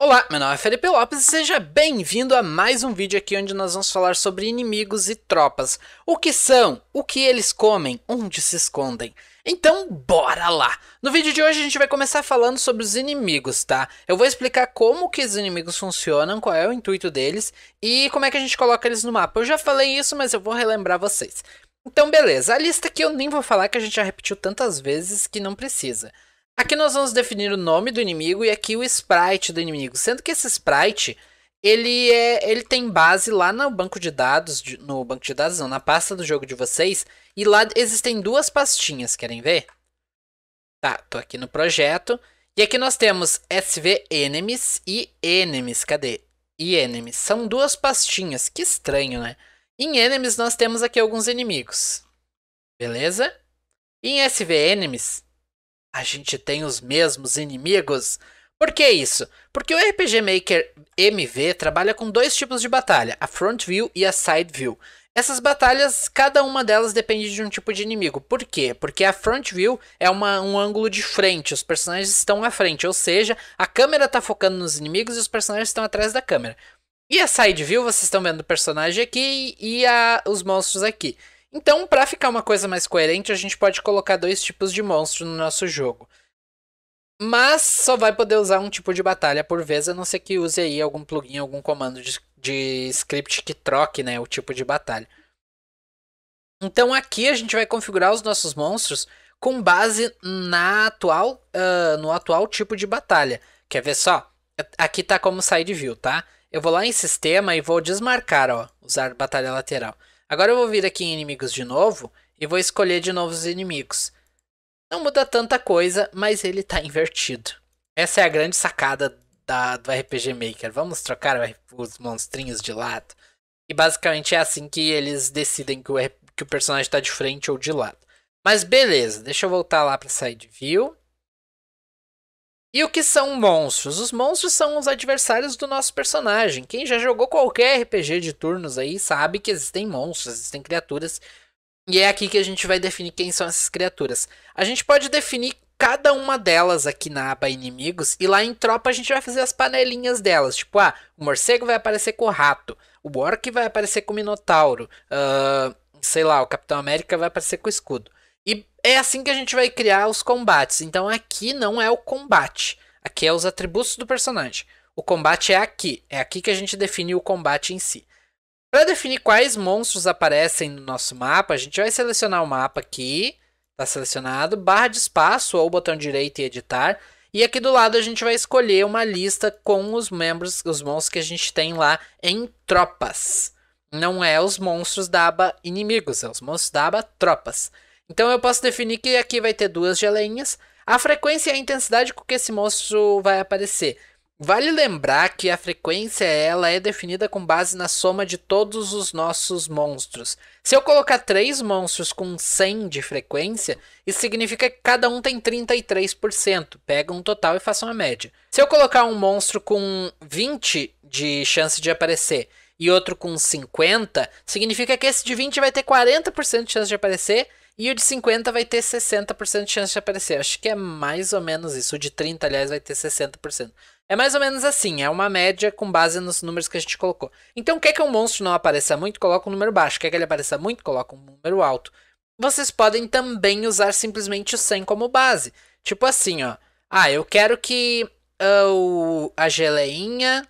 Olá, meu nome é Felipe Lopes e seja bem-vindo a mais um vídeo aqui onde nós vamos falar sobre inimigos e tropas. O que são, o que eles comem, onde se escondem. Então, bora lá! No vídeo de hoje a gente vai começar falando sobre os inimigos, tá? Eu vou explicar como que os inimigos funcionam, qual é o intuito deles e como é que a gente coloca eles no mapa. Eu já falei isso, mas eu vou relembrar vocês. Então, beleza. A lista aqui eu nem vou falar que a gente já repetiu tantas vezes que não precisa. Aqui nós vamos definir o nome do inimigo e aqui o sprite do inimigo, sendo que esse sprite ele é, ele tem base lá no banco de dados, no banco de dados não, na pasta do jogo de vocês, e lá existem duas pastinhas, querem ver? Tá, tô aqui no projeto, e aqui nós temos SV Enemies e Enemies, cadê? E Enemies, são duas pastinhas, que estranho, né? Em Enemies nós temos aqui alguns inimigos, beleza? Em SV Enemies a gente tem os mesmos inimigos. Por que isso? Porque o RPG Maker MV trabalha com dois tipos de batalha, a Front View e a Side View. Essas batalhas, cada uma delas depende de um tipo de inimigo. Por quê? Porque a Front View é uma, um ângulo de frente, os personagens estão à frente, ou seja, a câmera está focando nos inimigos e os personagens estão atrás da câmera. E a Side View, vocês estão vendo o personagem aqui e a, os monstros aqui. Então, para ficar uma coisa mais coerente, a gente pode colocar dois tipos de monstro no nosso jogo. Mas só vai poder usar um tipo de batalha por vez, a não ser que use aí algum plugin, algum comando de, de script que troque né, o tipo de batalha. Então aqui a gente vai configurar os nossos monstros com base na atual, uh, no atual tipo de batalha. Quer ver só? Aqui tá como side view, tá? Eu vou lá em sistema e vou desmarcar, ó, usar batalha lateral. Agora eu vou vir aqui em inimigos de novo e vou escolher de novo os inimigos. Não muda tanta coisa, mas ele está invertido. Essa é a grande sacada da, do RPG Maker. Vamos trocar os monstrinhos de lado. E basicamente é assim que eles decidem que o, que o personagem está de frente ou de lado. Mas beleza, deixa eu voltar lá para Side View. E o que são monstros? Os monstros são os adversários do nosso personagem. Quem já jogou qualquer RPG de turnos aí sabe que existem monstros, existem criaturas. E é aqui que a gente vai definir quem são essas criaturas. A gente pode definir cada uma delas aqui na aba inimigos e lá em tropa a gente vai fazer as panelinhas delas. Tipo, ah, o morcego vai aparecer com o rato, o orc vai aparecer com o minotauro, uh, sei lá, o Capitão América vai aparecer com o escudo. E é assim que a gente vai criar os combates. Então aqui não é o combate. Aqui é os atributos do personagem. O combate é aqui. É aqui que a gente define o combate em si. Para definir quais monstros aparecem no nosso mapa, a gente vai selecionar o mapa aqui. Está selecionado. Barra de espaço ou botão direito e editar. E aqui do lado a gente vai escolher uma lista com os membros, os monstros que a gente tem lá em tropas. Não é os monstros da aba inimigos, é os monstros da aba tropas. Então eu posso definir que aqui vai ter duas geleinhas, a frequência e a intensidade com que esse monstro vai aparecer. Vale lembrar que a frequência ela é definida com base na soma de todos os nossos monstros. Se eu colocar três monstros com 100 de frequência, isso significa que cada um tem 33%. Pega um total e faça uma média. Se eu colocar um monstro com 20 de chance de aparecer e outro com 50, significa que esse de 20 vai ter 40% de chance de aparecer e o de 50 vai ter 60% de chance de aparecer. Acho que é mais ou menos isso. O de 30, aliás, vai ter 60%. É mais ou menos assim, é uma média com base nos números que a gente colocou. Então, quer que um monstro não apareça muito, coloca um número baixo. Quer que ele apareça muito, coloca um número alto. Vocês podem também usar simplesmente o 100 como base. Tipo assim, ó. Ah, eu quero que uh, a geleinha...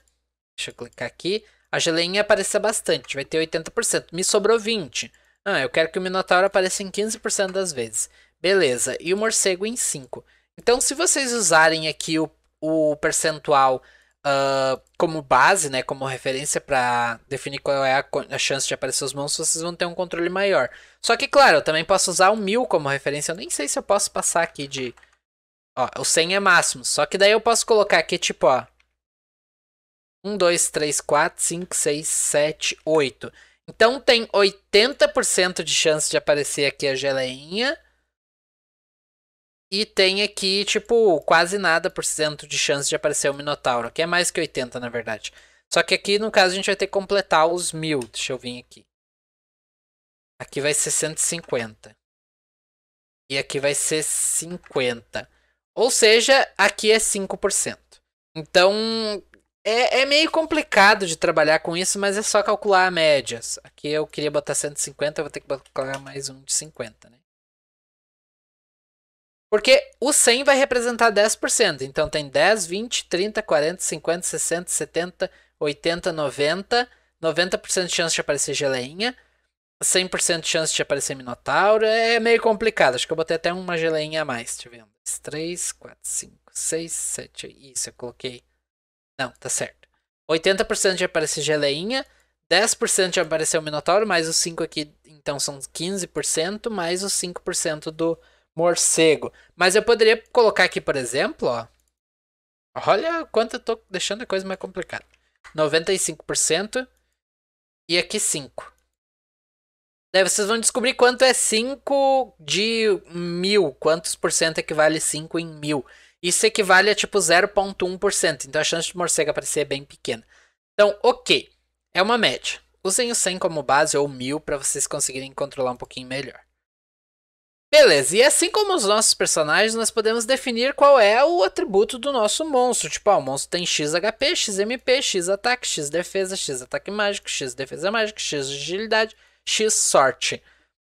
Deixa eu clicar aqui. A geleinha apareça bastante, vai ter 80%. Me sobrou 20%. Ah, eu quero que o Minotauro apareça em 15% das vezes. Beleza, e o morcego em 5%. Então, se vocês usarem aqui o, o percentual uh, como base, né, como referência para definir qual é a, a, chance de aparecer os monstros, vocês vão ter um controle maior. Só que, claro, eu também posso usar o 1000 como referência. Eu nem sei se eu posso passar aqui de... Ó, o 100 é máximo. Só que daí eu posso colocar aqui, tipo, ó... 1, 2, 3, 4, 5, 6, 7, 8. Então tem 80% de chance de aparecer aqui a geleinha. E tem aqui, tipo, quase nada por cento de chance de aparecer o Minotauro. Que é mais que 80, na verdade. Só que aqui, no caso, a gente vai ter que completar os mil. Deixa eu vir aqui. Aqui vai ser 150. E aqui vai ser 50. Ou seja, aqui é 5%. Então, É, é meio complicado de trabalhar com isso, mas é só calcular médias. Aqui eu queria botar 150, eu vou ter que colocar mais um de 50, né? Porque o 100 vai representar 10%. Então tem 10, 20, 30, 40, 50, 60, 70, 80, 90. 90% de chance de aparecer geleinha. 100% de chance de aparecer Minotauro. É meio complicado. Acho que eu botei até uma geleinha a mais. Deixa eu ver. 3, 4, 5, 6, 7. Isso, eu coloquei. Não, tá certo. 80% de aparecer geleinha. 10% de aparecer o Minotauro. Mais os 5 aqui, então são 15%. Mais os 5% do morcego. Mas eu poderia colocar aqui, por exemplo, ó. Olha quanto eu tô deixando a coisa mais complicada. 95% e aqui 5. Daí vocês vão descobrir quanto é 5 de mil. Quantos por cento equivale 5 em mil. Isso equivale a tipo 0,1%. Então a chance de morcego aparecer é bem pequena. Então, ok. É uma média. Usem o 100 como base ou 1000 para vocês conseguirem controlar um pouquinho melhor. Beleza, e assim como os nossos personagens, nós podemos definir qual é o atributo do nosso monstro. Tipo, ah, o monstro tem X HP, X MP, X ataque, X defesa, X ataque mágico, X defesa mágica, X agilidade, X sorte.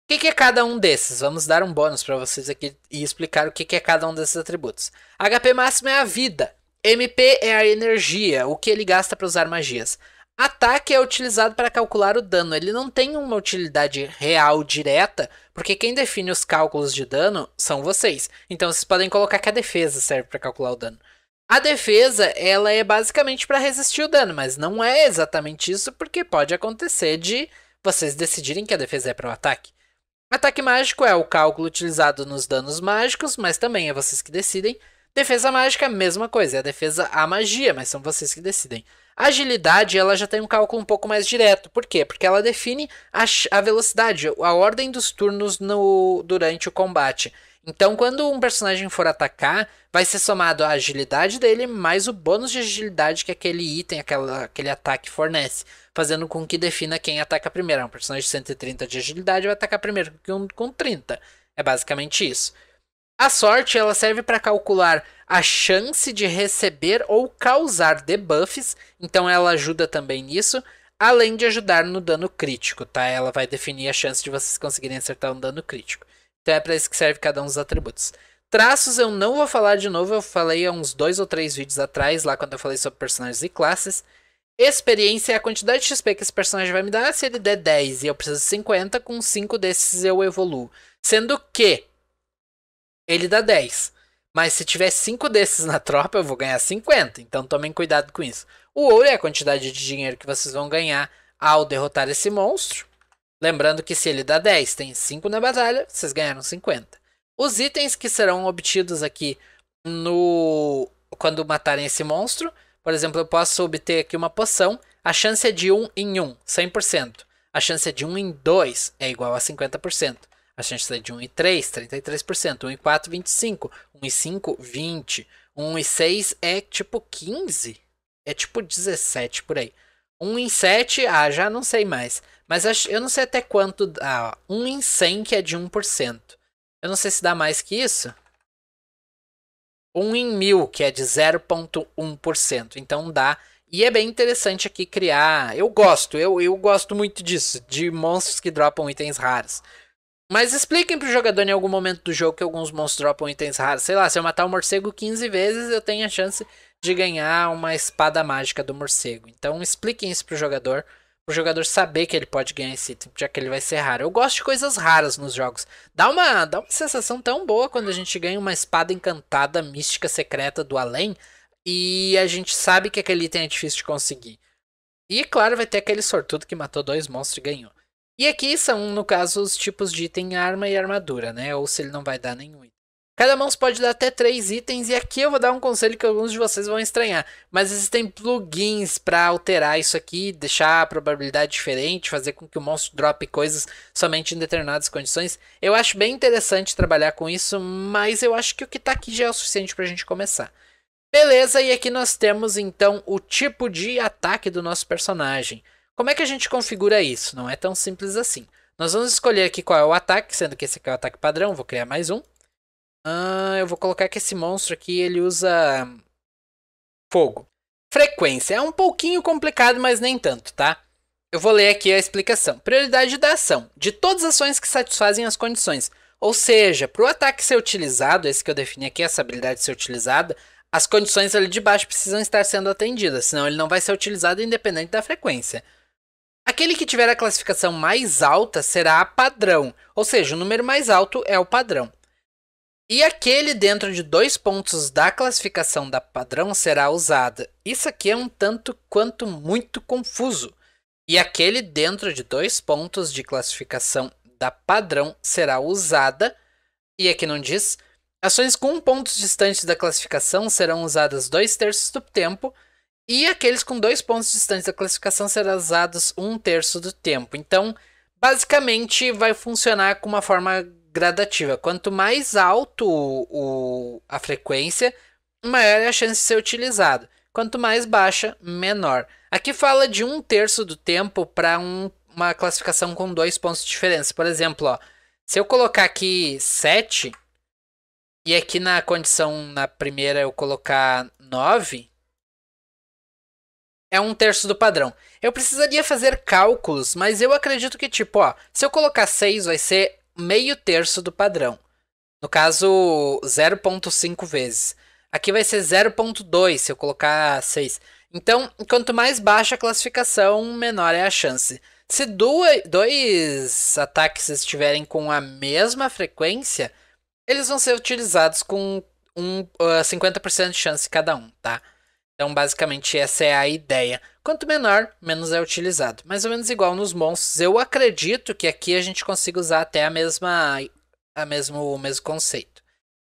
O que, que é cada um desses? Vamos dar um bônus para vocês aqui e explicar o que, que é cada um desses atributos. HP máximo é a vida. MP é a energia, o que ele gasta para usar magias. Ataque é utilizado para calcular o dano. Ele não tem uma utilidade real direta, porque quem define os cálculos de dano são vocês. Então vocês podem colocar que a defesa serve para calcular o dano. A defesa, ela é basicamente para resistir o dano, mas não é exatamente isso, porque pode acontecer de vocês decidirem que a defesa é para o ataque. Ataque mágico é o cálculo utilizado nos danos mágicos, mas também é vocês que decidem. Defesa mágica, mesma coisa, é a defesa à magia, mas são vocês que decidem. Agilidade, ela já tem um cálculo um pouco mais direto. Por quê? Porque ela define a, a velocidade, a ordem dos turnos no, durante o combate. Então, quando um personagem for atacar, vai ser somado a agilidade dele mais o bônus de agilidade que aquele item, aquela, aquele ataque fornece, fazendo com que defina quem ataca primeiro. Um personagem de 130 de agilidade vai atacar primeiro que um com 30. É basicamente isso. A sorte ela serve para calcular a chance de receber ou causar debuffs, então ela ajuda também nisso, além de ajudar no dano crítico, tá? Ela vai definir a chance de vocês conseguirem acertar um dano crítico. Então é para isso que serve cada um dos atributos. Traços eu não vou falar de novo, eu falei há uns dois ou três vídeos atrás, lá quando eu falei sobre personagens e classes. Experiência é a quantidade de XP que esse personagem vai me dar. Se ele der 10 e eu preciso de 50, com 5 desses eu evoluo. Sendo que ele dá 10. Mas se tiver 5 desses na tropa, eu vou ganhar 50. Então tomem cuidado com isso. O ouro é a quantidade de dinheiro que vocês vão ganhar ao derrotar esse monstro. Lembrando que se ele dá 10, tem 5 na batalha, vocês ganharam 50. Os itens que serão obtidos aqui no quando matarem esse monstro, por exemplo, eu posso obter aqui uma poção, a chance é de 1 em 1, 100%. A chance é de 1 em 2 é igual a 50%. A chance é de 1 e 3, 33%. 1 e 4, 25. 1 e 5, 20. 1 e 6 é tipo 15. É tipo 17 por aí. 1 em 7, ah, já não sei mais. Mas eu não sei até quanto dá. 1 em 100 que é de 1%. Eu não sei se dá mais que isso. 1 em 1000 que é de 0,1%. Então dá. E é bem interessante aqui criar. Eu gosto, eu, eu gosto muito disso. De monstros que dropam itens raros. Mas expliquem pro jogador em algum momento do jogo que alguns monstros dropam itens raros. Sei lá, se eu matar o morcego 15 vezes, eu tenho a chance de ganhar uma espada mágica do morcego. Então expliquem isso pro jogador, pro jogador saber que ele pode ganhar esse item, já que ele vai ser raro. Eu gosto de coisas raras nos jogos. Dá uma, dá uma sensação tão boa quando a gente ganha uma espada encantada, mística, secreta do além, e a gente sabe que aquele item é difícil de conseguir. E claro, vai ter aquele sortudo que matou dois monstros e ganhou. E aqui são, no caso, os tipos de item arma e armadura, né? Ou se ele não vai dar nenhum item. Cada mão pode dar até 3 itens, e aqui eu vou dar um conselho que alguns de vocês vão estranhar. Mas existem plugins para alterar isso aqui, deixar a probabilidade diferente, fazer com que o monstro drope coisas somente em determinadas condições. Eu acho bem interessante trabalhar com isso, mas eu acho que o que está aqui já é o suficiente para a gente começar. Beleza, e aqui nós temos então o tipo de ataque do nosso personagem. Como é que a gente configura isso? Não é tão simples assim. Nós vamos escolher aqui qual é o ataque, sendo que esse aqui é o ataque padrão. Vou criar mais um. Uh, eu vou colocar que esse monstro aqui ele usa fogo. Frequência é um pouquinho complicado, mas nem tanto, tá? Eu vou ler aqui a explicação. Prioridade da ação. De todas as ações que satisfazem as condições. Ou seja, para o ataque ser utilizado, esse que eu defini aqui, essa habilidade ser utilizada, as condições ali de baixo precisam estar sendo atendidas, senão ele não vai ser utilizado independente da frequência. Aquele que tiver a classificação mais alta será a padrão, ou seja, o número mais alto é o padrão. E aquele dentro de dois pontos da classificação da padrão será usada. Isso aqui é um tanto quanto muito confuso. E aquele dentro de dois pontos de classificação da padrão será usada. E aqui não diz. Ações com pontos distantes da classificação serão usadas dois terços do tempo. E aqueles com dois pontos distantes da classificação serão usados um terço do tempo. Então, basicamente, vai funcionar com uma forma gradativa. Quanto mais alto o, a frequência, maior é a chance de ser utilizado. Quanto mais baixa, menor. Aqui fala de um terço do tempo para um, uma classificação com dois pontos de diferença. Por exemplo, ó, se eu colocar aqui 7 e aqui na condição na primeira eu colocar 9, é um terço do padrão. Eu precisaria fazer cálculos, mas eu acredito que, tipo, ó, se eu colocar 6 vai ser meio terço do padrão. No caso, 0.5 vezes. Aqui vai ser 0.2 se eu colocar 6. Então, quanto mais baixa a classificação, menor é a chance. Se dois, ataques estiverem com a mesma frequência, eles vão ser utilizados com um, uh, 50% de chance cada um, tá? Então, basicamente, essa é a ideia. Quanto menor, menos é utilizado. Mais ou menos igual nos monstros. Eu acredito que aqui a gente consiga usar até a mesma, a mesmo, o mesmo conceito.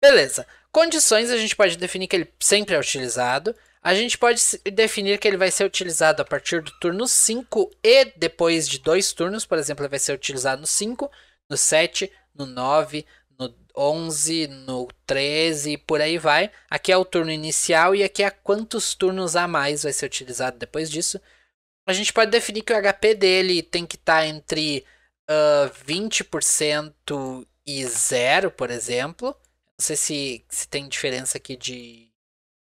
Beleza. Condições a gente pode definir que ele sempre é utilizado. A gente pode definir que ele vai ser utilizado a partir do turno 5 e depois de dois turnos. Por exemplo, ele vai ser utilizado no 5, no 7, no 9, 11, no 13 e por aí vai. Aqui é o turno inicial e aqui é quantos turnos a mais vai ser utilizado depois disso. A gente pode definir que o HP dele tem que estar tá entre uh, 20% e 0, por exemplo. Não sei se, se tem diferença aqui de.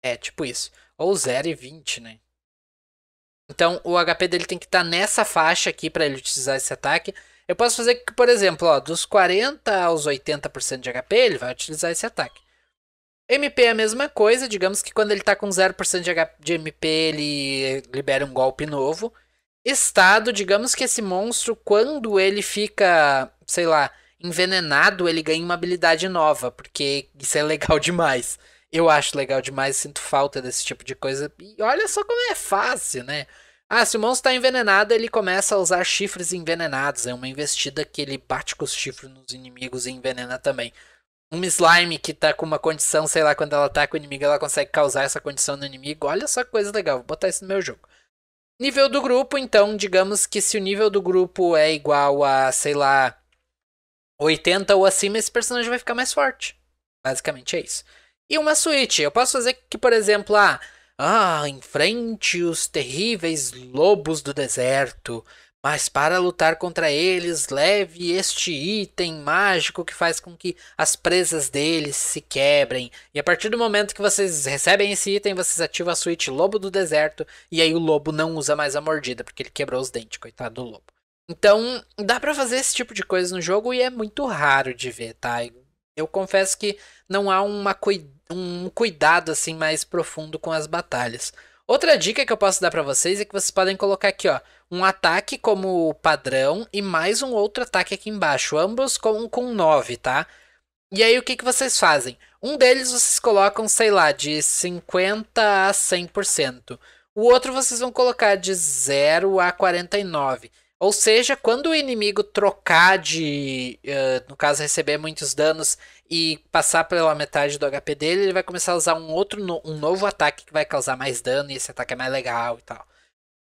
É, tipo isso. Ou 0 e 20, né? Então o HP dele tem que estar tá nessa faixa aqui para ele utilizar esse ataque. Eu posso fazer que, por exemplo, ó, dos 40 aos 80% de HP, ele vai utilizar esse ataque. MP é a mesma coisa, digamos que quando ele está com 0% de, de MP, ele libera um golpe novo. Estado, digamos que esse monstro, quando ele fica, sei lá, envenenado, ele ganha uma habilidade nova, porque isso é legal demais. Eu acho legal demais, sinto falta desse tipo de coisa. E olha só como é fácil, né? Ah, se o monstro está envenenado, ele começa a usar chifres envenenados. É uma investida que ele bate com os chifres nos inimigos e envenena também. Um slime que tá com uma condição, sei lá, quando ela tá com o inimigo, ela consegue causar essa condição no inimigo. Olha só que coisa legal, vou botar isso no meu jogo. Nível do grupo, então, digamos que se o nível do grupo é igual a, sei lá, 80 ou acima, esse personagem vai ficar mais forte. Basicamente é isso. E uma switch. Eu posso fazer que, por exemplo, ah, ah, enfrente os terríveis lobos do deserto. Mas para lutar contra eles, leve este item mágico que faz com que as presas deles se quebrem. E a partir do momento que vocês recebem esse item, vocês ativam a suíte Lobo do Deserto. E aí o lobo não usa mais a mordida, porque ele quebrou os dentes, coitado do lobo. Então, dá pra fazer esse tipo de coisa no jogo e é muito raro de ver, tá? Eu confesso que não há uma um cuidado assim mais profundo com as batalhas. Outra dica que eu posso dar para vocês é que vocês podem colocar aqui, ó, um ataque como padrão e mais um outro ataque aqui embaixo, ambos com com 9, tá? E aí o que que vocês fazem? Um deles vocês colocam, sei lá, de 50 a 100%. O outro vocês vão colocar de 0 a 49. Ou seja, quando o inimigo trocar de, uh, no caso, receber muitos danos e passar pela metade do HP dele, ele vai começar a usar um outro, um novo ataque que vai causar mais dano e esse ataque é mais legal e tal.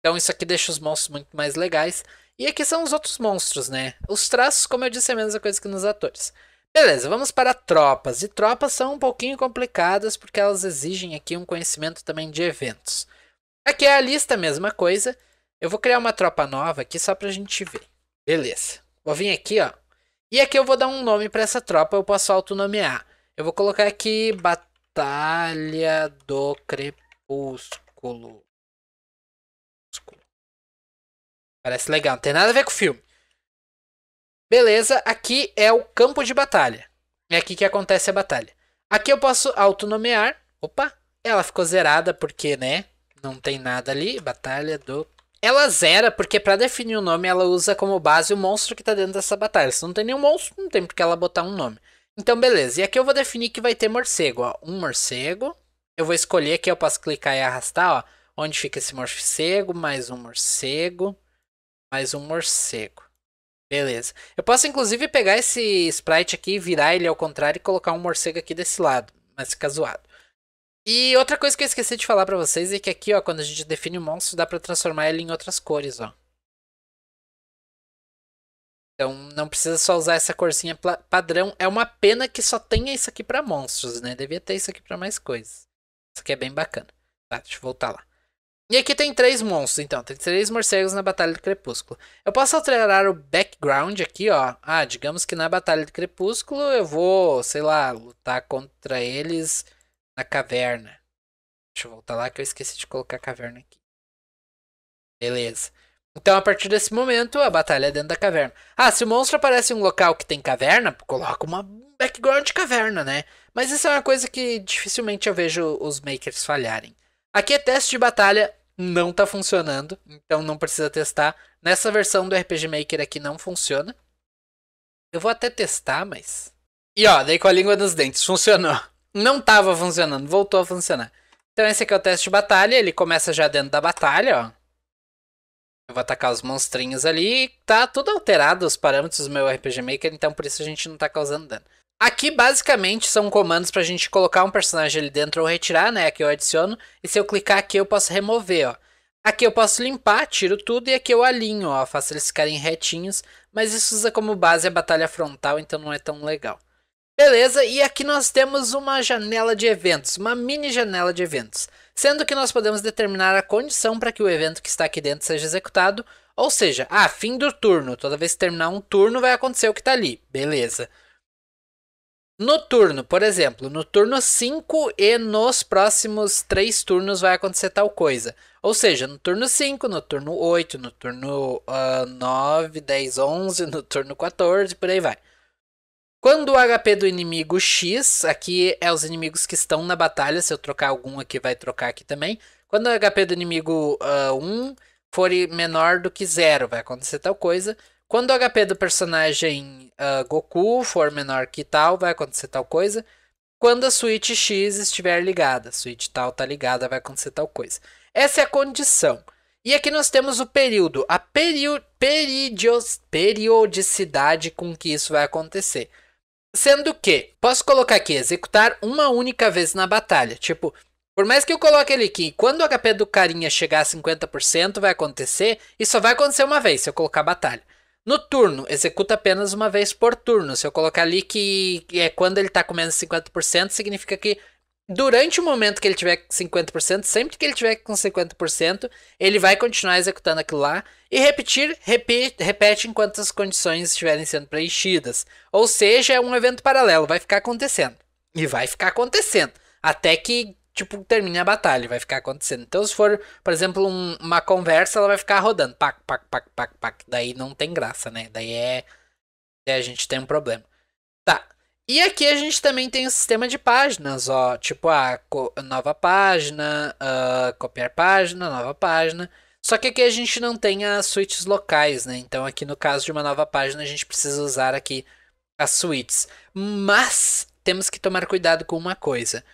Então isso aqui deixa os monstros muito mais legais. E aqui são os outros monstros, né? Os traços, como eu disse, é a mesma coisa que nos atores. Beleza, vamos para tropas. E tropas são um pouquinho complicadas porque elas exigem aqui um conhecimento também de eventos. Aqui é a lista, mesma coisa. Eu vou criar uma tropa nova aqui só pra gente ver. Beleza. Vou vir aqui, ó. E aqui eu vou dar um nome pra essa tropa, eu posso autonomear. Eu vou colocar aqui Batalha do Crepúsculo. Parece legal, não tem nada a ver com o filme. Beleza, aqui é o campo de batalha. É aqui que acontece a batalha. Aqui eu posso autonomear. Opa, ela ficou zerada porque, né, não tem nada ali. Batalha do ela zera porque para definir o nome ela usa como base o monstro que tá dentro dessa batalha. Se não tem nenhum monstro, não tem porque ela botar um nome. Então, beleza. E aqui eu vou definir que vai ter morcego, ó. Um morcego. Eu vou escolher aqui, eu posso clicar e arrastar, ó. Onde fica esse morcego, mais um morcego, mais um morcego. Beleza. Eu posso inclusive pegar esse sprite aqui, virar ele ao contrário e colocar um morcego aqui desse lado, mas fica zoado. E outra coisa que eu esqueci de falar para vocês é que aqui, ó, quando a gente define o monstro, dá para transformar ele em outras cores, ó. Então não precisa só usar essa corzinha padrão. É uma pena que só tenha isso aqui para monstros, né? Devia ter isso aqui para mais coisas. Isso aqui é bem bacana. Tá, deixa eu voltar lá. E aqui tem três monstros, então. Tem três morcegos na Batalha do Crepúsculo. Eu posso alterar o background aqui, ó. Ah, digamos que na Batalha do Crepúsculo eu vou, sei lá, lutar contra eles na caverna. Deixa eu voltar lá que eu esqueci de colocar a caverna aqui. Beleza. Então, a partir desse momento, a batalha é dentro da caverna. Ah, se o monstro aparece em um local que tem caverna, coloca uma background de caverna, né? Mas isso é uma coisa que dificilmente eu vejo os makers falharem. Aqui é teste de batalha, não tá funcionando, então não precisa testar. Nessa versão do RPG Maker aqui não funciona. Eu vou até testar, mas. E ó, dei com a língua nos dentes, funcionou. Não tava funcionando, voltou a funcionar. Então esse aqui é o teste de batalha, ele começa já dentro da batalha, ó. Eu vou atacar os monstrinhos ali. Tá tudo alterado os parâmetros do meu RPG Maker, então por isso a gente não tá causando dano. Aqui, basicamente, são comandos pra gente colocar um personagem ali dentro ou retirar, né? Aqui eu adiciono. E se eu clicar aqui, eu posso remover, ó. Aqui eu posso limpar, tiro tudo. E aqui eu alinho, ó. Faço eles ficarem retinhos. Mas isso usa como base a batalha frontal, então não é tão legal. Beleza, e aqui nós temos uma janela de eventos. Uma mini janela de eventos. Sendo que nós podemos determinar a condição para que o evento que está aqui dentro seja executado. Ou seja, ah, fim do turno. Toda vez que terminar um turno, vai acontecer o que está ali. Beleza. No turno, por exemplo, no turno 5 e nos próximos 3 turnos vai acontecer tal coisa. Ou seja, no turno 5, no turno 8, no turno uh, 9, 10, 11, no turno 14, por aí vai. Quando o HP do inimigo X, aqui é os inimigos que estão na batalha, se eu trocar algum aqui vai trocar aqui também. Quando o HP do inimigo uh, 1 for menor do que 0, vai acontecer tal coisa. Quando o HP do personagem uh, Goku for menor que tal, vai acontecer tal coisa. Quando a switch X estiver ligada, a switch tal está ligada, vai acontecer tal coisa. Essa é a condição. E aqui nós temos o período, a perio, periodicidade com que isso vai acontecer. Sendo que, posso colocar aqui, executar uma única vez na batalha. Tipo, por mais que eu coloque ele aqui, quando o HP do carinha chegar a 50% vai acontecer, e só vai acontecer uma vez se eu colocar batalha. No turno, executa apenas uma vez por turno. Se eu colocar ali que é quando ele está com menos 50%, significa que durante o momento que ele tiver 50%, sempre que ele tiver com 50%, ele vai continuar executando aquilo lá e repetir, repete, repete enquanto as condições estiverem sendo preenchidas. Ou seja, é um evento paralelo, vai ficar acontecendo. E vai ficar acontecendo. Até que tipo, termine a batalha, vai ficar acontecendo. Então, se for, por exemplo, um, uma conversa, ela vai ficar rodando. Pac, pac, pac, pac, pac. Daí não tem graça, né? Daí é. Daí a gente tem um problema. Tá. E aqui a gente também tem o sistema de páginas, ó. Tipo, a nova página, uh, copiar página, nova página. Só que aqui a gente não tem as suítes locais, né? Então, aqui no caso de uma nova página, a gente precisa usar aqui as suítes. Mas temos que tomar cuidado com uma coisa.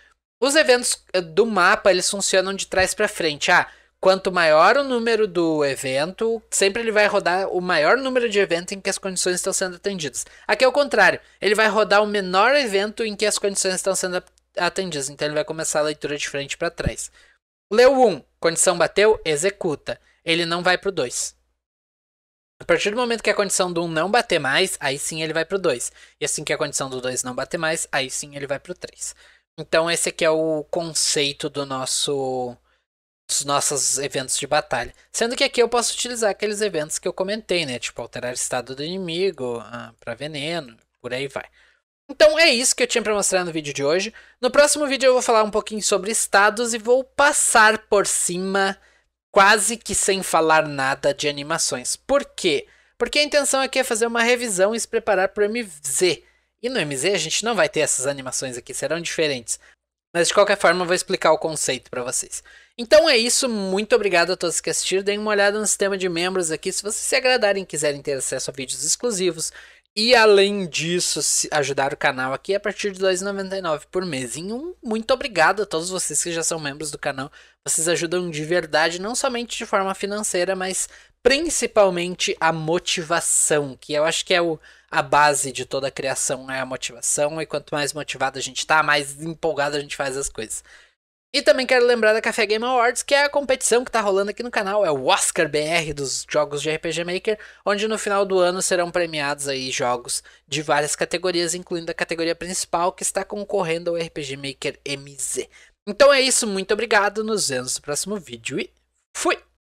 Os eventos eh, do mapa, eles funcionam de trás para frente. Ah, quanto maior o número do evento, sempre ele vai rodar o maior número de eventos em que as condições estão sendo atendidas. Aqui é o contrário, ele vai rodar o menor evento em que as condições estão sendo atendidas. Então ele vai começar a leitura de frente para trás. Leu 1, condição bateu, executa. Ele não vai pro 2. A partir do momento que a condição do 1 não bater mais, aí sim ele vai pro 2. E assim que a condição do 2 não bater mais, aí sim ele vai pro 3. Então esse aqui é o conceito do nosso dos nossos eventos de batalha. Sendo que aqui eu posso utilizar aqueles eventos que eu comentei, né? Tipo, alterar estado do inimigo ah, para veneno, por aí vai. Então é isso que eu tinha para mostrar no vídeo de hoje. No próximo vídeo eu vou falar um pouquinho sobre estados e vou passar por cima quase que sem falar nada de animações. Por quê? Porque a intenção aqui é fazer uma revisão e se preparar para o MZ. E no MZ a gente não vai ter essas animações aqui, serão diferentes. Mas de qualquer forma eu vou explicar o conceito para vocês. Então é isso, muito obrigado a todos que assistiram. Deem uma olhada no sistema de membros aqui. Se vocês se agradarem e quiserem ter acesso a vídeos exclusivos, e além disso, ajudar o canal aqui a partir de R$ 2,99 por mês. E um muito obrigado a todos vocês que já são membros do canal. Vocês ajudam de verdade, não somente de forma financeira, mas principalmente a motivação, que eu acho que é o, a base de toda a criação, é a motivação. E quanto mais motivado a gente tá, mais empolgado a gente faz as coisas. E também quero lembrar da Café Game Awards, que é a competição que está rolando aqui no canal, é o Oscar BR dos jogos de RPG Maker, onde no final do ano serão premiados aí jogos de várias categorias, incluindo a categoria principal que está concorrendo ao RPG Maker MZ. Então é isso, muito obrigado, nos vemos no próximo vídeo e fui!